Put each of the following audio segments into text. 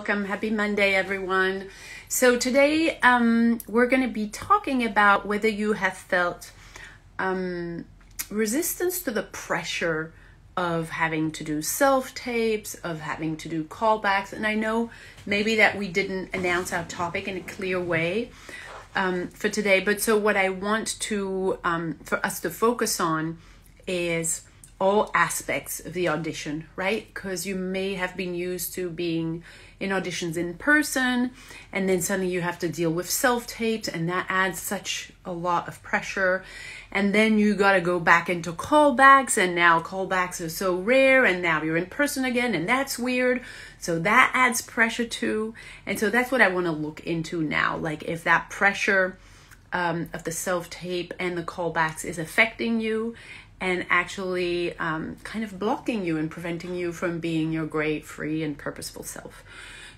Welcome. Happy Monday, everyone. So, today um, we're going to be talking about whether you have felt um, resistance to the pressure of having to do self tapes, of having to do callbacks. And I know maybe that we didn't announce our topic in a clear way um, for today, but so what I want to um, for us to focus on is all aspects of the audition, right? Because you may have been used to being in auditions in person, and then suddenly you have to deal with self tapes, and that adds such a lot of pressure. And then you got to go back into callbacks, and now callbacks are so rare, and now you're in person again, and that's weird. So that adds pressure too. And so that's what I want to look into now. Like, if that pressure um, of the self tape and the callbacks is affecting you and actually um, kind of blocking you and preventing you from being your great, free, and purposeful self.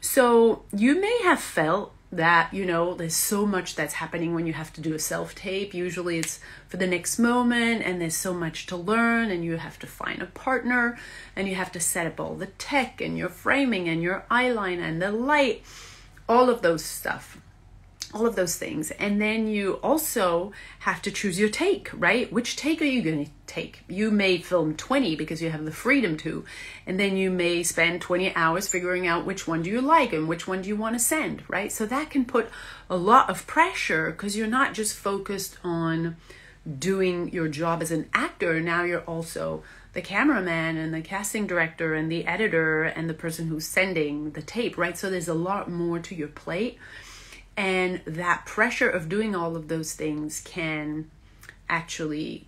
So you may have felt that, you know, there's so much that's happening when you have to do a self tape. Usually it's for the next moment, and there's so much to learn, and you have to find a partner, and you have to set up all the tech and your framing and your eyeline and the light, all of those stuff all of those things. And then you also have to choose your take, right? Which take are you going to take? You may film 20 because you have the freedom to, and then you may spend 20 hours figuring out which one do you like and which one do you want to send, right? So that can put a lot of pressure because you're not just focused on doing your job as an actor, now you're also the cameraman and the casting director and the editor and the person who's sending the tape, right? So there's a lot more to your plate and that pressure of doing all of those things can actually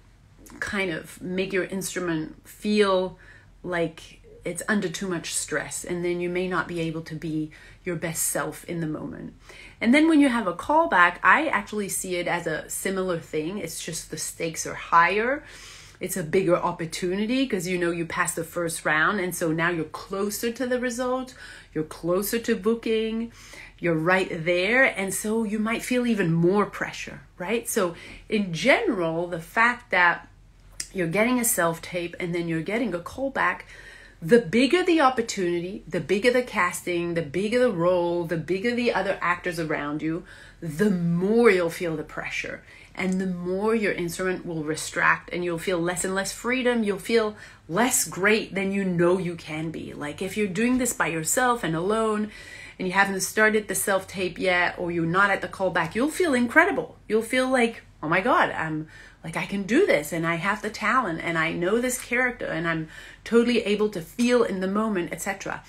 kind of make your instrument feel like it's under too much stress and then you may not be able to be your best self in the moment. And then when you have a callback, I actually see it as a similar thing. It's just the stakes are higher. It's a bigger opportunity because you know you passed the first round and so now you're closer to the result, you're closer to booking you're right there and so you might feel even more pressure right? So in general the fact that you're getting a self tape and then you're getting a callback the bigger the opportunity the bigger the casting the bigger the role the bigger the other actors around you the more you'll feel the pressure and the more your instrument will restrict and you'll feel less and less freedom you'll feel less great than you know you can be. Like if you're doing this by yourself and alone and you haven't started the self tape yet or you're not at the callback, you'll feel incredible. You'll feel like, oh my God, I'm like, I can do this and I have the talent and I know this character and I'm totally able to feel in the moment, etc.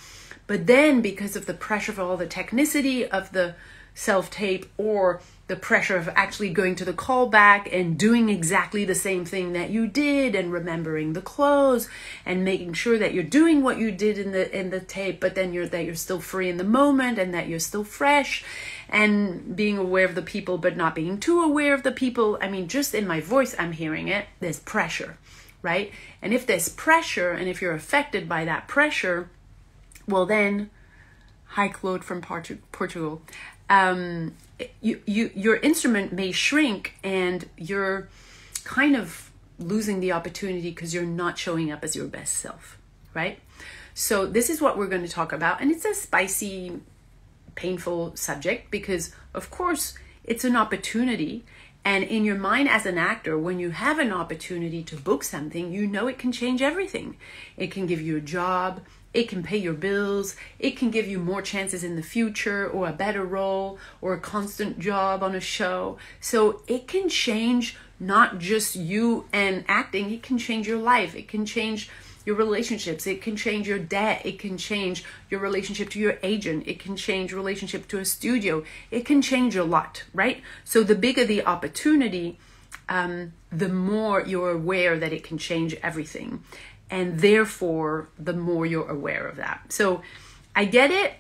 But then, because of the pressure of all the technicity of the self tape or the pressure of actually going to the callback and doing exactly the same thing that you did and remembering the clothes and making sure that you're doing what you did in the in the tape but then you're that you're still free in the moment and that you're still fresh and being aware of the people but not being too aware of the people. I mean just in my voice i'm hearing it. There's pressure right? And if there's pressure and if you're affected by that pressure well then hi claude from portugal um, you, you your instrument may shrink and you're kind of losing the opportunity because you're not showing up as your best self, right? So this is what we're going to talk about and it's a spicy painful subject because of course it's an opportunity and in your mind as an actor, when you have an opportunity to book something, you know it can change everything. It can give you a job, it can pay your bills. It can give you more chances in the future or a better role or a constant job on a show. So it can change not just you and acting, it can change your life. It can change your relationships. It can change your debt. It can change your relationship to your agent. It can change relationship to a studio. It can change a lot, right? So the bigger the opportunity, um, the more you're aware that it can change everything and therefore the more you're aware of that. So I get it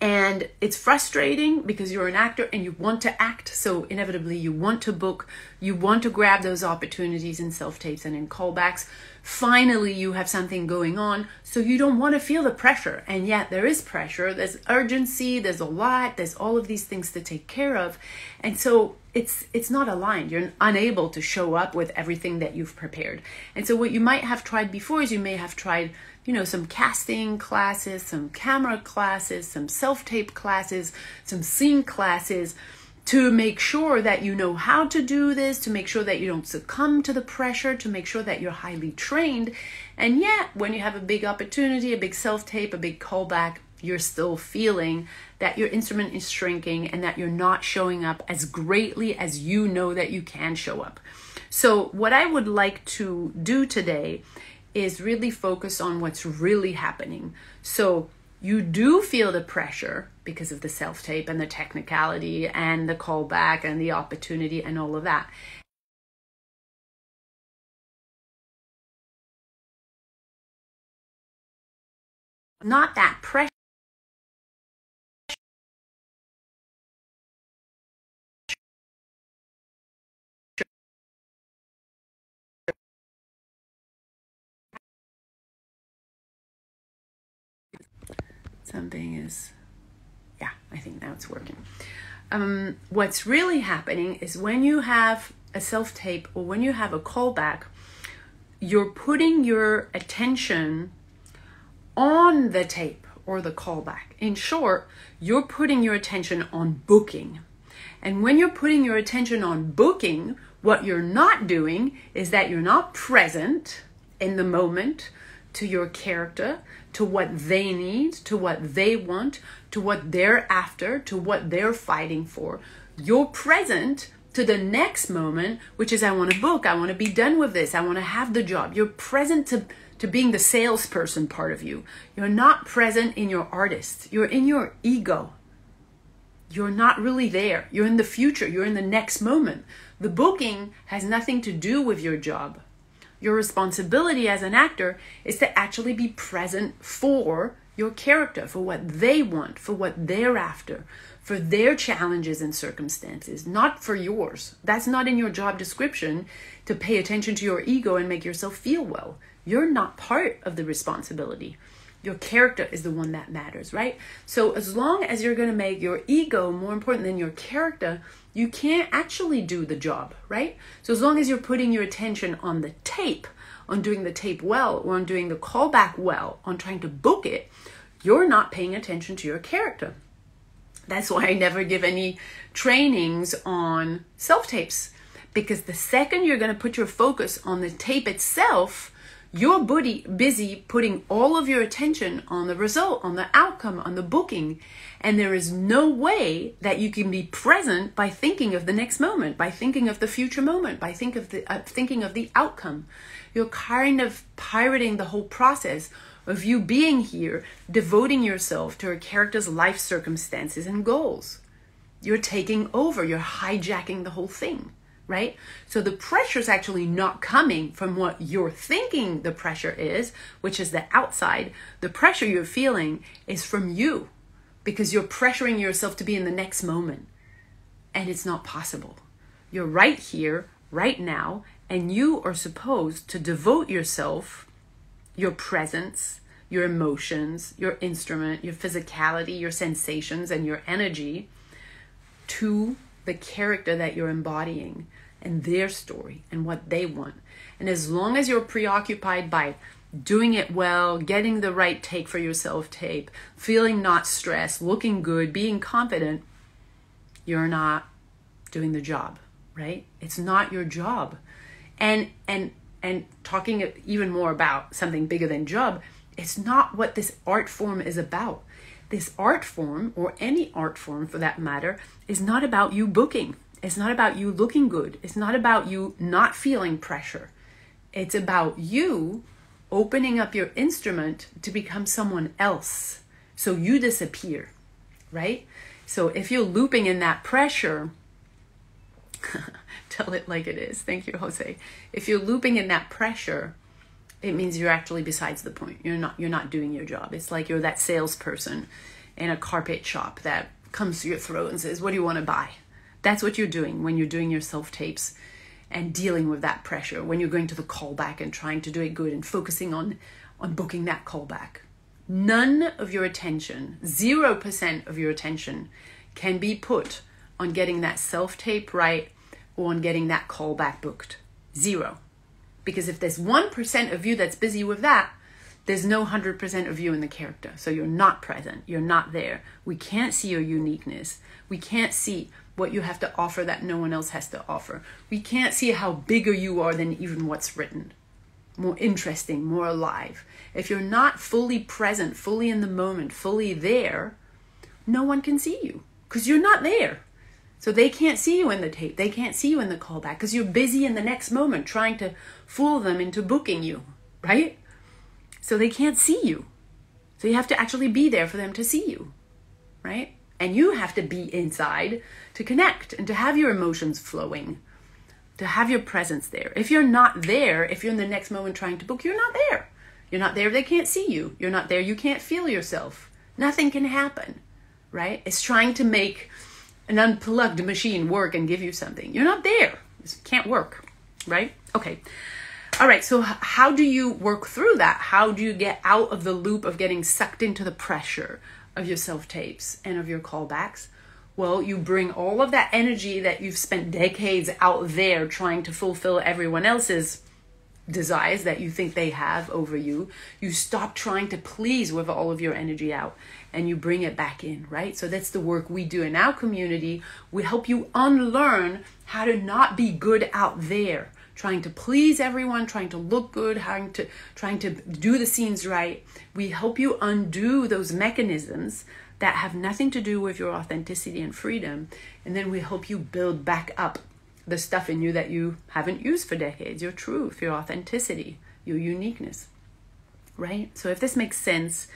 and it's frustrating because you're an actor and you want to act so inevitably you want to book you want to grab those opportunities in self tapes and in callbacks. Finally you have something going on so you don't want to feel the pressure. And yet there is pressure there's urgency there's a lot there's all of these things to take care of. And so it's it's not aligned. You're unable to show up with everything that you've prepared. And so what you might have tried before is you may have tried you know, some casting classes, some camera classes, some self tape classes, some scene classes to make sure that you know how to do this, to make sure that you don't succumb to the pressure, to make sure that you're highly trained. And yet, when you have a big opportunity, a big self tape, a big callback, you're still feeling that your instrument is shrinking and that you're not showing up as greatly as you know that you can show up. So, what I would like to do today is really focus on what's really happening. So, you do feel the pressure because of the self tape and the technicality and the callback and the opportunity and all of that. Not that pressure. Something is yeah, I think now it's working. Um, what's really happening is when you have a self tape or when you have a callback, you're putting your attention on the tape or the callback. In short, you're putting your attention on booking. And when you're putting your attention on booking, what you're not doing is that you're not present in the moment to your character, to what they need, to what they want, to what they're after, to what they're fighting for. You're present to the next moment, which is I want to book, I want to be done with this, I want to have the job. You're present to to being the salesperson part of you. You're not present in your artist. You're in your ego. You're not really there. You're in the future. You're in the next moment. The booking has nothing to do with your job. Your responsibility as an actor is to actually be present for your character, for what they want, for what they're after, for their challenges and circumstances, not for yours. That's not in your job description to pay attention to your ego and make yourself feel well. You're not part of the responsibility. Your character is the one that matters, right? So, as long as you're going to make your ego more important than your character, you can't actually do the job, right? So, as long as you're putting your attention on the tape, on doing the tape well, or on doing the callback well, on trying to book it, you're not paying attention to your character. That's why I never give any trainings on self tapes, because the second you're going to put your focus on the tape itself, you're busy putting all of your attention on the result, on the outcome, on the booking. And there is no way that you can be present by thinking of the next moment, by thinking of the future moment, by think of the, uh, thinking of the outcome. You're kind of pirating the whole process of you being here, devoting yourself to a character's life circumstances and goals. You're taking over, you're hijacking the whole thing right? So the pressure is actually not coming from what you're thinking the pressure is, which is the outside. The pressure you're feeling is from you because you're pressuring yourself to be in the next moment. And it's not possible. You're right here, right now, and you are supposed to devote yourself, your presence, your emotions, your instrument, your physicality, your sensations, and your energy to the character that you're embodying and their story and what they want. And as long as you're preoccupied by doing it well, getting the right take for yourself tape, feeling not stressed, looking good, being confident, you're not doing the job, right? It's not your job. And and and talking even more about something bigger than job, it's not what this art form is about. This art form, or any art form for that matter, is not about you booking. It's not about you looking good. It's not about you not feeling pressure. It's about you opening up your instrument to become someone else. So you disappear, right? So if you're looping in that pressure, tell it like it is. Thank you, Jose. If you're looping in that pressure, it means you're actually besides the point. You're not you're not doing your job. It's like you're that salesperson in a carpet shop that comes to your throat and says, "What do you want to buy?" That's what you're doing when you're doing your self tapes and dealing with that pressure, when you're going to the callback and trying to do it good and focusing on, on booking that callback. None of your attention, 0% of your attention, can be put on getting that self tape right or on getting that callback booked. Zero. Because if there's 1% of you that's busy with that, there's no 100% of you in the character. So you're not present. You're not there. We can't see your uniqueness. We can't see what you have to offer that no one else has to offer. We can't see how bigger you are than even what's written. More interesting, more alive. If you're not fully present, fully in the moment, fully there, no one can see you because you're not there. So they can't see you in the tape. They can't see you in the callback because you're busy in the next moment trying to fool them into booking you, right? So they can't see you. So you have to actually be there for them to see you, right? And you have to be inside to connect and to have your emotions flowing, to have your presence there. If you're not there, if you're in the next moment trying to book, you're not there. You're not there, they can't see you. You're not there, you can't feel yourself. Nothing can happen, right? It's trying to make an unplugged machine work and give you something. You're not there. It can't work, right? Okay. All right, so how do you work through that? How do you get out of the loop of getting sucked into the pressure of your self tapes and of your callbacks? Well, you bring all of that energy that you've spent decades out there trying to fulfill everyone else's desires that you think they have over you. You stop trying to please with all of your energy out and you bring it back in, right? So that's the work we do in our community. We help you unlearn how to not be good out there trying to please everyone, trying to look good, trying to trying to do the scenes right. We help you undo those mechanisms that have nothing to do with your authenticity and freedom, and then we help you build back up the stuff in you that you haven't used for decades, your truth, your authenticity, your uniqueness. Right? So if this makes sense,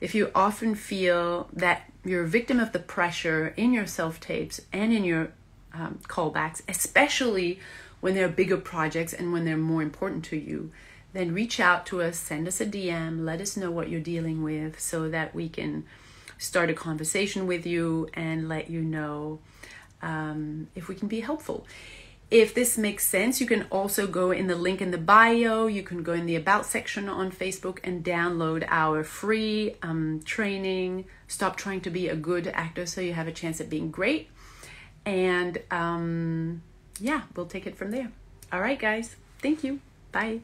if you often feel that you're a victim of the pressure in your self tapes and in your um, callbacks, especially when they're bigger projects and when they're more important to you, then reach out to us, send us a DM, let us know what you're dealing with so that we can start a conversation with you and let you know um, if we can be helpful. If this makes sense, you can also go in the link in the bio. You can go in the About section on Facebook and download our free um, training. Stop trying to be a good actor so you have a chance at being great. And um, yeah, we'll take it from there. All right, guys. Thank you. Bye.